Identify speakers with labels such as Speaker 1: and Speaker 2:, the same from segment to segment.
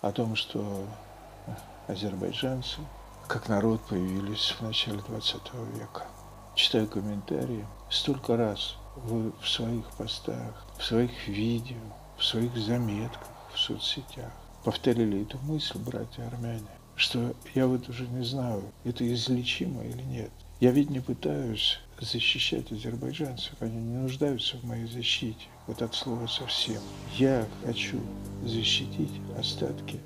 Speaker 1: о том, что азербайджанцы как народ появились в начале 20 века. Читаю комментарии. Столько раз вы в своих постах, в своих видео, в своих заметках, в соцсетях повторили эту мысль, братья армяне, что я вот уже не знаю, это излечимо или нет. Я ведь не пытаюсь защищать азербайджанцев, они не нуждаются в моей защите, вот от слова совсем. Я хочу защитить остатки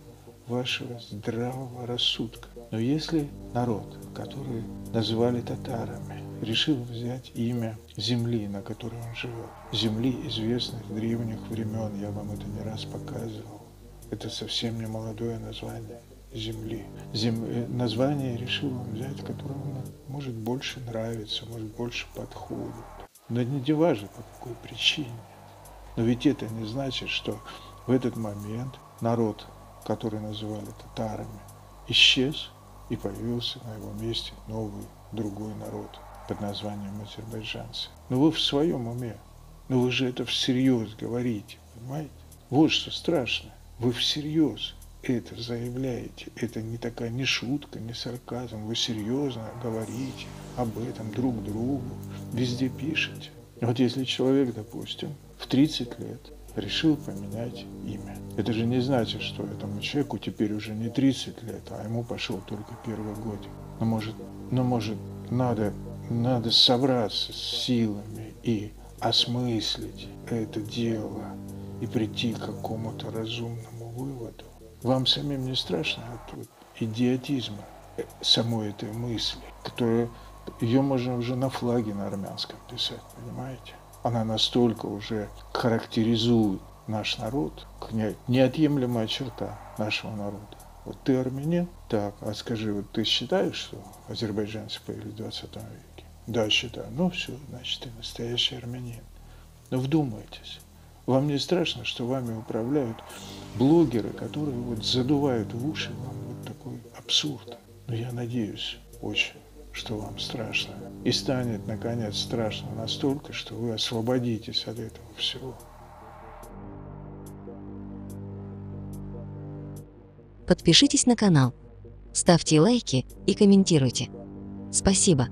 Speaker 1: вашего здравого рассудка. Но если народ, который назвали татарами, решил взять имя земли, на которой он живет, земли известных древних времен, я вам это не раз показывал, это совсем не молодое название земли. Зем... Э, название решил он взять, которое ему может больше нравится, может больше подходит. Но не важно по какой причине. Но ведь это не значит, что в этот момент народ, который называли татарами, исчез и появился на его месте новый, другой народ под названием азербайджанцы. Но вы в своем уме, но вы же это всерьез говорите, понимаете? Вот что страшно. Вы всерьез это заявляете. Это не такая не шутка, не сарказм. Вы серьезно говорите об этом друг другу, везде пишете. Вот если человек, допустим, в 30 лет решил поменять имя. Это же не значит, что этому человеку теперь уже не 30 лет, а ему пошел только первый год. Но может, но может надо, надо собраться с силами и осмыслить это дело и прийти к какому-то разумному выводу. Вам самим не страшно от идиотизма э, самой этой мысли, которая ее можно уже на флаге на армянском писать, понимаете? Она настолько уже характеризует наш народ, неотъемлемая черта нашего народа. Вот ты армянин? Так, а скажи, вот ты считаешь, что азербайджанцы появились в 20 веке? Да, считаю. Ну все, значит, ты настоящий армянин. Но вдумайтесь, вам не страшно, что вами управляют блогеры, которые вот задувают в уши вам вот такой абсурд. Но я надеюсь очень, что вам страшно. И станет, наконец, страшно настолько, что вы освободитесь от этого всего.
Speaker 2: Подпишитесь на канал, ставьте лайки и комментируйте. Спасибо.